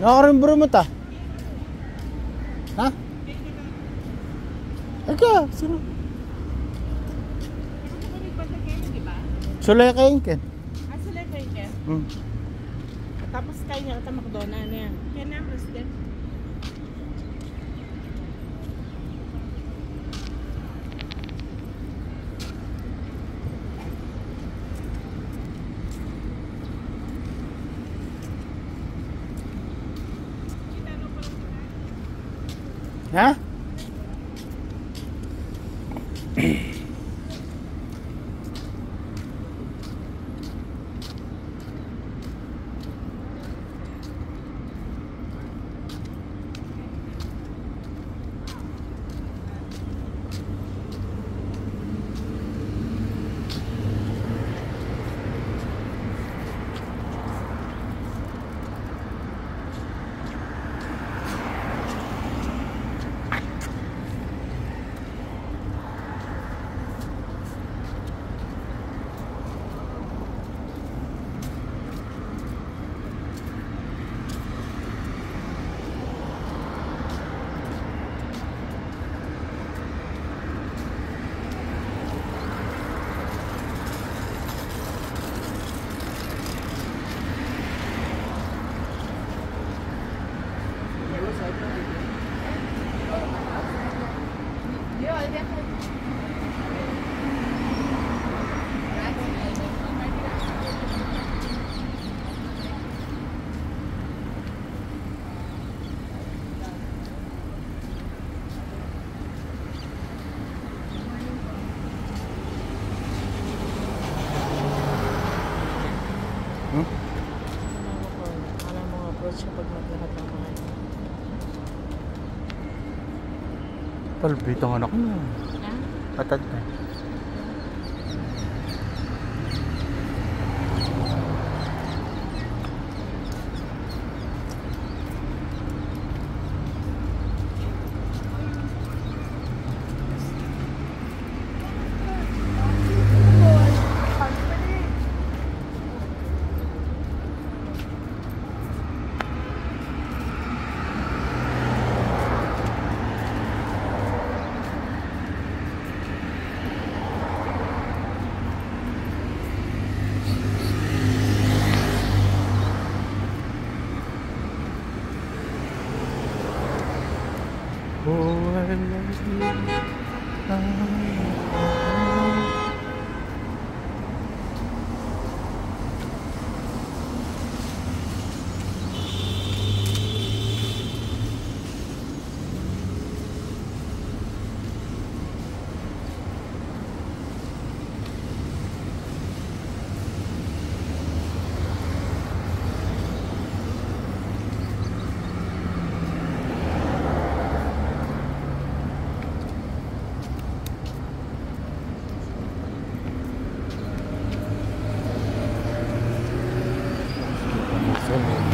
bro mo ta? Ha? Ika, sino? Sulay ka yun, Ken. Ah, sila kayo kaya? Hmm. Tapos kayo niya kata McDonald niya. Kaya na, President. Ha? Hmm? Alam mo ko, alam mo approach kapag maglahat ng mga Palbito ang anak mo. Ha? Atad na. for me.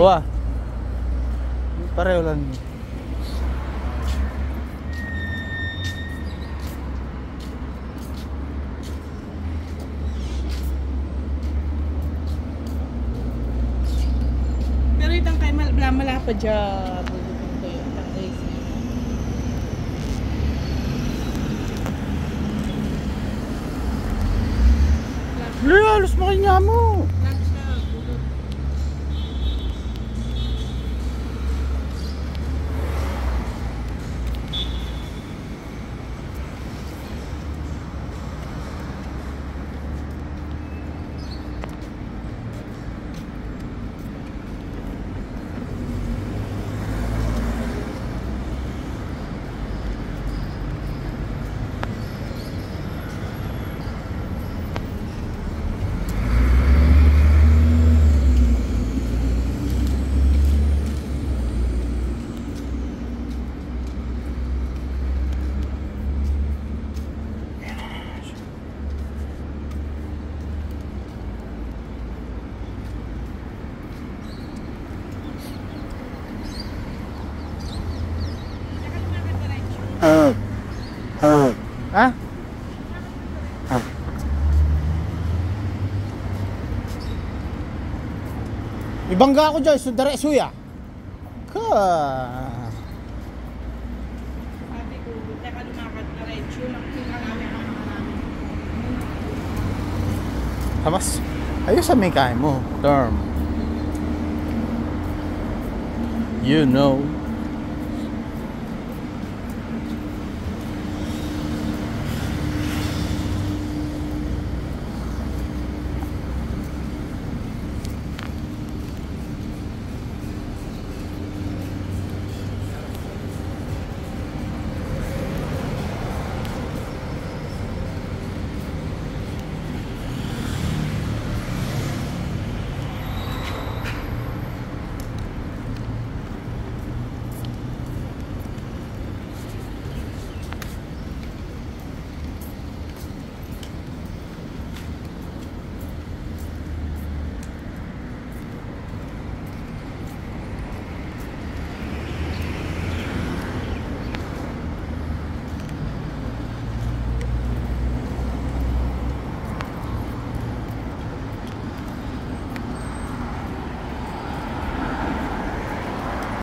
Uwa. Pareho lang. Pero itang kay mal bla mala pa dyan. Bulubong ko yun. Itang lace niya. Wala, alos mo Ha? Ibangga ako dyan, sudare suya. Ka. Sabi ko, teka lumakad diretso. Makikita namin ang marami. Tapos, ayos sa may kain mo. Term. You know.